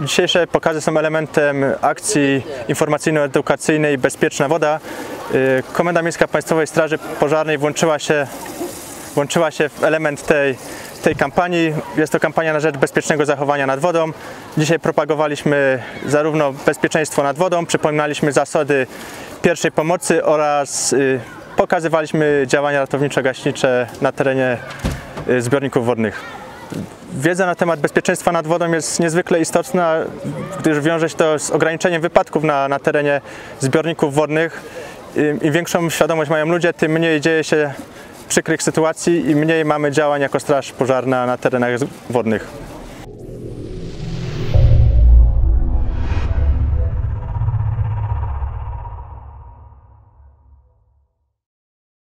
Dzisiejsze pokazy są elementem akcji informacyjno-edukacyjnej Bezpieczna Woda. Y, Komenda Miejska Państwowej Straży Pożarnej włączyła się, włączyła się w element tej, tej kampanii. Jest to kampania na rzecz bezpiecznego zachowania nad wodą. Dzisiaj propagowaliśmy zarówno bezpieczeństwo nad wodą, przypominaliśmy zasady pierwszej pomocy oraz y, pokazywaliśmy działania ratowniczo-gaśnicze na terenie y, zbiorników wodnych. Wiedza na temat bezpieczeństwa nad wodą jest niezwykle istotna, gdyż wiąże się to z ograniczeniem wypadków na, na terenie zbiorników wodnych. Im, Im większą świadomość mają ludzie, tym mniej dzieje się przykrych sytuacji i mniej mamy działań jako straż pożarna na terenach wodnych.